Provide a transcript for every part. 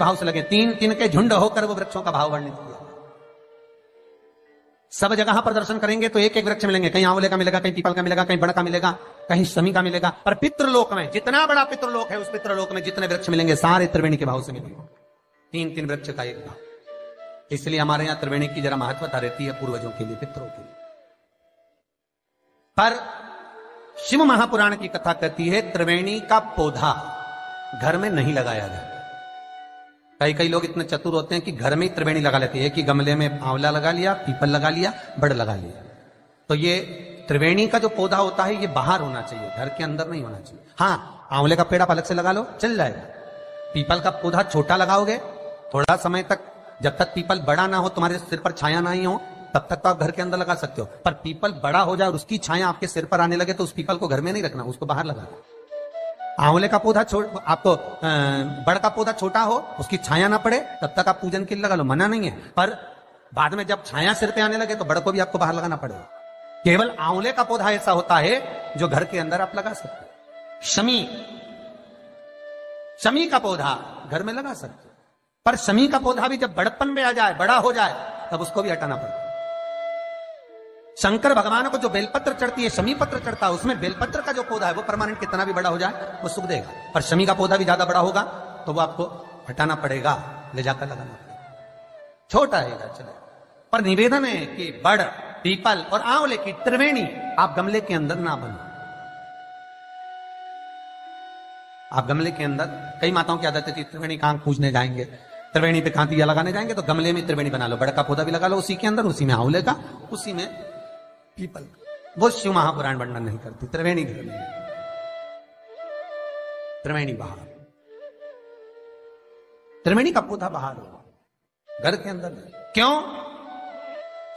भाव से लगे? तीन तीन के झुंड होकर वो वृक्षों का भाव वर्णित किया। सब जगह प्रदर्शन करेंगे तो एक एक वृक्ष मिलेंगे। कहीं आंवले का मिलेगा, कहीं पीपल का मिलेगा, कहीं बड़ का मिलेगा, कहीं शमी का मिलेगा। पर पितृलोक में, जितना बड़ा पितृलोक है, उस पितृलोक में जितने वृक्ष मिलेंगे, सारे त्रिवेणी के भाव से मिलेंगे। तीन तीन वृक्ष का एक भाव। इसलिए हमारे यहाँ त्रिवेणी की जरा महत्वता रहती है पूर्वजों के लिए, पितरों के लिए। पर शिव महापुराण की कथा कहती है, त्रिवेणी का पौधा घर में नहीं लगाया जाता। कई कई लोग इतने चतुर होते हैं कि घर में ही त्रिवेणी लगा लेते हैं। एक ही गमले में आंवला लगा लिया, पीपल लगा लिया, बड़ लगा लिया। तो ये त्रिवेणी का जो पौधा होता है, ये बाहर होना चाहिए, घर के अंदर नहीं होना चाहिए। हाँ आंवले का पेड़ आप अलग से लगा लो, चल जाएगा। पीपल का पौधा छोटा लगाओगे, थोड़ा समय तक, जब तक पीपल बड़ा ना हो, तुम्हारे सिर पर छाया नहीं हो तब तक तो आप घर के अंदर लगा सकते हो। पर पीपल बड़ा हो जाए और उसकी छाया आपके सिर पर आने लगे तो उस पीपल को घर में नहीं रखना, उसको बाहर लगा आंवले का पौधा आपको बड़ का पौधा छोटा हो, उसकी छाया ना पड़े, तब तक आप पूजन के लिए लगा लो, मना नहीं है। पर बाद में जब छाया सिर पे आने लगे तो बड़ को भी आपको बाहर लगाना पड़ेगा। केवल आंवले का पौधा ऐसा होता है, जो घर के अंदर आप लगा सकते हो। शमी शमी का पौधा घर में लगा सकते पर शमी का पौधा भी जब बड़पन में आ जाए, बड़ा हो जाए, तब उसको भी हटाना पड़ता शंकर भगवान को जो बेलपत्र चढ़ती है शमी पत्र चढ़ता है, उसमें बेलपत्र का जो पौधा है, वो परमानेंट कितना भी बड़ा हो जाए, वो सुख देगा। पर शमी का पौधा भी ज़्यादा बड़ा होगा तो वो आपको हटाना पड़ेगा, ले जाकर लगाना पड़ेगा। छोटा है चले। पर निवेदन है कि बड़ पीपल और आंवले की त्रिवेणी आप गमले के अंदर ना बनो। आप गमले के अंदर, कई माताओं की आदत है त्रिवेणी कहाँ पूजने जाएँगे। त्रिवेणी पे कहाँ दिया लगाने जाएँगे तो गमले में त्रिवेणी बना लो, बड़ा का पौधा भी लगा लो, उसी के अंदर, उसी में आंवले का, उसी में पीपल। वो शिव महापुराण वर्णन नहीं करती, त्रिवेणी घर में त्रिवेणी बाहर। त्रिवेणी का पौधा बाहर हो। घर के अंदर क्यों?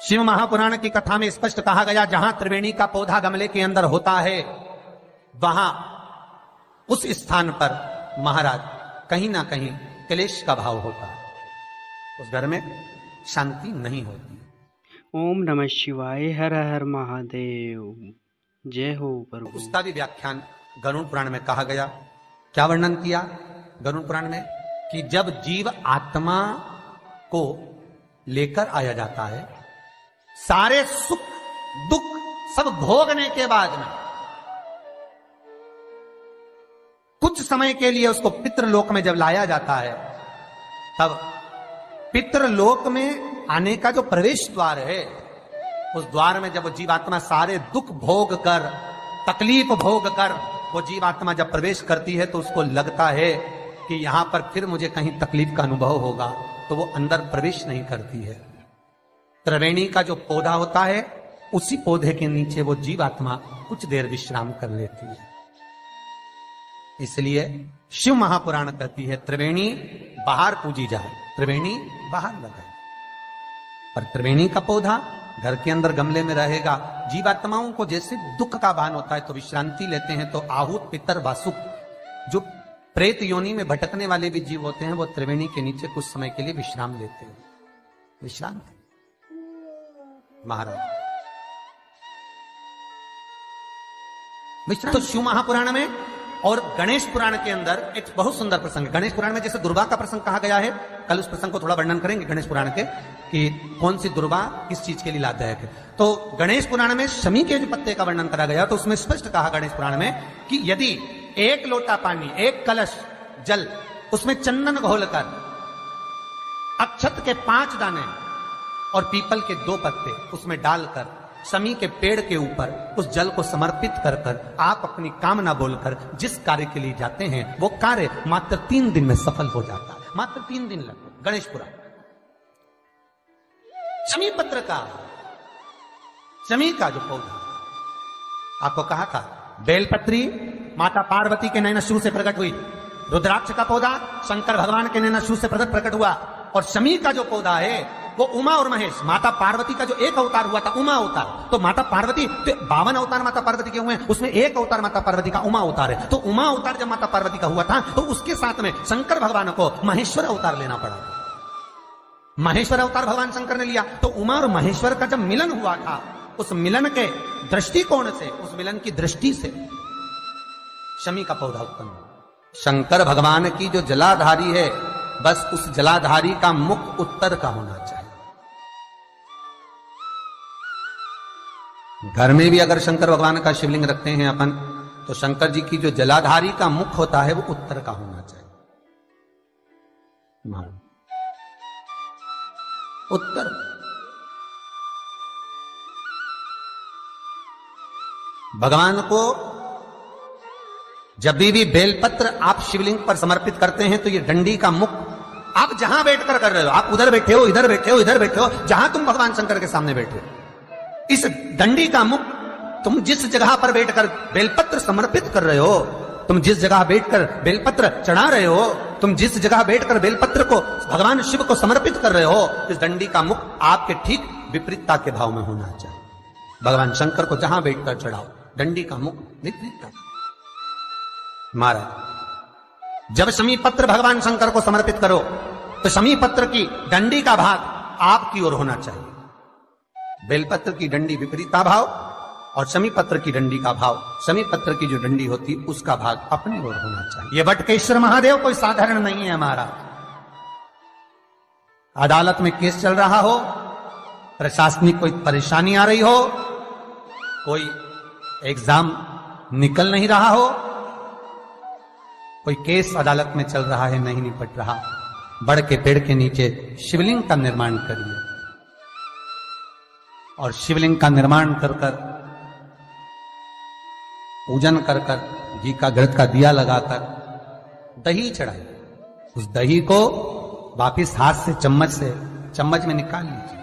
शिव महापुराण की कथा में स्पष्ट कहा गया, जहाँ त्रिवेणी का पौधा गमले के अंदर होता है, वहाँ, उस स्थान पर महाराज कहीं ना कहीं क्लेश का भाव होता है। उस घर में शांति नहीं होती। ओम नमः शिवाय, हर हर महादेव। जय हो प्रभु। उसका भी व्याख्यान गरुण पुराण में कहा गया। क्या वर्णन किया गरुण पुराण में? कि जब जीव आत्मा को लेकर आया जाता है, सारे सुख, दुख सब भोगने के बाद में, कुछ समय के लिए उसको पितृलोक में जब लाया जाता है, तब पितृलोक में आने का जो प्रवेश द्वार है, उस द्वार में जब वो जीवात्मा सारे दुख भोग कर, तकलीफ़ भोग कर, वो जीवात्मा जब प्रवेश करती है तो उसको लगता है कि यहाँ पर फिर मुझे कहीं तकलीफ़ का अनुभव होगा तो वो अंदर प्रवेश नहीं करती है। त्रिवेणी का जो पौधा होता है, उसी पौधे के नीचे वो जीवात्मा कुछ देर विश्राम कर लेती है। इसलिए शिव महापुराण कहती है, त्रिवेणी बाहर पूजी जाए, त्रिवेणी बाहर लगाए। पर त्रिवेणी का पौधा घर के अंदर गमले में रहेगा। जीवात्माओं को जैसे दुख का भान होता है तो विश्रांति लेते हैं तो आहूत पितर वासुक जो प्रेत योनि में भटकने वाले भी जीव होते हैं, वो त्रिवेणी के नीचे कुछ समय के लिए विश्राम लेते हैं। विश्राम महाराज। विश्राम तो शिव महापुराण में और गणेश पुराण के अंदर एक बहुत सुंदर प्रसंग, गणेश पुराण में जैसे दुर्गा का प्रसंग कहा गया है, कल उस प्रसंग को थोड़ा वर्णन करेंगे गणेश पुराण के, कि कौन सी दुर्गा किस चीज़ के लिए लाभदायक है। तो गणेश पुराण में शमी के जो पत्ते का वर्णन करा गया तो उसमें स्पष्ट कहा गणेश पुराण में कि यदि एक लोटा पानी, एक कलश, जल, उसमें चंदन घोलकर अक्षत के पाँच दाने और पीपल के दो पत्ते उसमें डालकर समी के पेड़ के ऊपर उस जल को समर्पित कर कर आप अपनी कामना बोलकर जिस कार्य के लिए जाते हैं, वो कार्य मात्र तीन दिन में सफल हो जाता है। मात्र तीन दिन लगभग गणेशपुरा। शमी पत्र का शमी का जो पौधा। आपको कहा था, बेलपत्री माता पार्वती के नैना शुरू से प्रकट हुई। रुद्राक्ष का पौधा, शंकर भगवान के नैना शुरू से प्रकट प्रकट हुआ। और शमी का जो पौधा है वो उमा और महेश। माता पार्वती का जो एक अवतार हुआ था, उमा अवतार। तो माता पार्वती तो बावन अवतार माता पार्वती के हुए उसमें एक अवतार माता पार्वती का उमा अवतार है। तो उमा अवतार जब माता पार्वती का हुआ था तो उसके साथ में शंकर भगवान को महेश्वर अवतार लेना पड़ा। महेश्वर अवतार भगवान शंकर ने लिया। तो उमा और महेश्वर का जब मिलन हुआ था, उस मिलन के दृष्टिकोण से, उस मिलन की दृष्टि से शमी का पौधा उत्पन्न शंकर भगवान की जो जलाधारी है, बस उस जलाधारी का मुख उत्तर का होना चाहिए। घर में भी अगर शंकर भगवान का शिवलिंग रखते हैं अपन तो शंकर जी की जो जलाधारी का मुख होता है, वो उत्तर का होना चाहिए। उत्तर। भगवान को जब भी भी बेलपत्र आप शिवलिंग पर समर्पित करते हैं तो ये डंडी का मुख आप जहाँ बैठकर कर रहे हो, आप उधर बैठे हो, इधर बैठे हो, इधर बैठे हो, जहाँ तुम भगवान शंकर के सामने बैठे हो। इस डंडी का मुख तुम जिस जगह पर बैठकर बेलपत्र समर्पित कर रहे हो, तुम जिस जगह बैठकर बेलपत्र चढ़ा रहे हो, तुम जिस जगह बैठकर बेलपत्र को, भगवान शिव को समर्पित कर रहे हो, इस डंडी का मुख आपके ठीक विपरीतता के भाव में होना चाहिए। भगवान शंकर को जहाँ बैठकर चढ़ाओ, डंडी का मुख विपरीतता। महाराज, जब शमी पत्र भगवान शंकर को समर्पित करो तो शमी पत्र की डंडी का भाग आपकी ओर होना चाहिए। बेलपत्र की डंडी विपरीता भाव और शमी पत्र की डंडी का भाव। शमी पत्र की जो डंडी होती, उसका भाग अपनी ओर होना चाहिए। ये बटकेश्वर महादेव कोई साधारण नहीं है हमारा। अदालत में केस चल रहा हो, प्रशासनिक कोई परेशानी आ रही हो, कोई एग्ज़ाम निकल नहीं रहा हो, कोई केस अदालत में चल रहा है, नहीं निपट रहा। बड़ के पेड़ के नीचे शिवलिंग का निर्माण करिए। और शिवलिंग का निर्माण कर कर, पूजन कर कर, घी का घृत का दिया लगाकर दही चढ़ाई। उस दही को वापिस हाथ से, चम्मच से, चम्मच में निकाल लीजिए।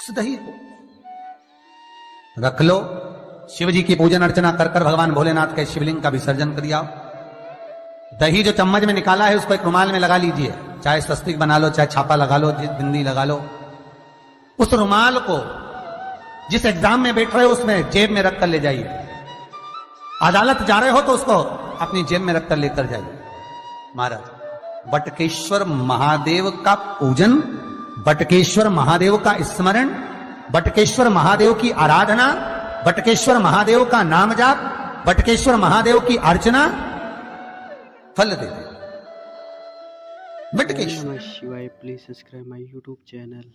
उस दही को रख लो। शिव जी की पूजन अर्चना कर कर भगवान भोलेनाथ के शिवलिंग का विसर्जन कर आओ दही जो चम्मच में निकाला है, उसको एक रुमाल में लगा लीजिए। चाहे स्वस्तिक बना लो, चाहे छापा लगा लो बिंदी लगा लो। उस रुमाल को जिस एग्ज़ाम में बैठ रहे हो उसमें जेब में रखकर ले जाइए। अदालत जा रहे हो तो उसको अपनी जेब में रखकर लेकर जाइए। महाराज, बटकेश्वर महादेव का पूजन, बटकेश्वर महादेव का स्मरण, बटकेश्वर महादेव की आराधना, बटकेश्वर महादेव का नाम जाप बटकेश्वर महादेव की अर्चना, फल दे Batkeshwar. Namah please subscribe subscribe YouTube channel.